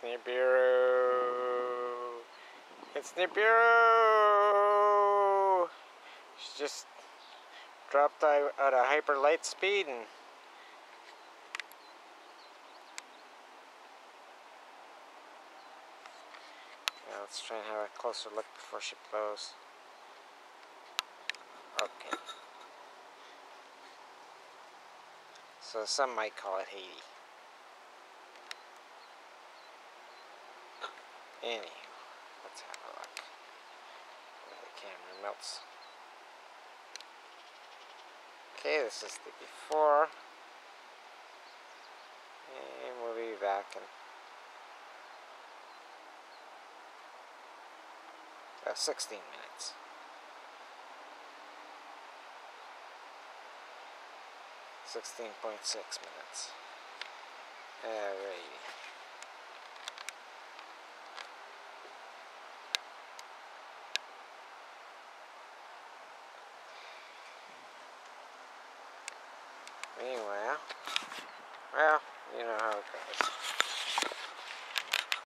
It's Nibiru. It's Nibiru. She just dropped out at a hyper light speed and let's try and have a closer look before she blows. Okay. So some might call it Haiti. Anywho, let's have a look. Where the camera melts. Okay, this is the before. And we'll be back in uh, 16 minutes. Sixteen point six minutes. Alrighty. Anyway, well, you know how it goes.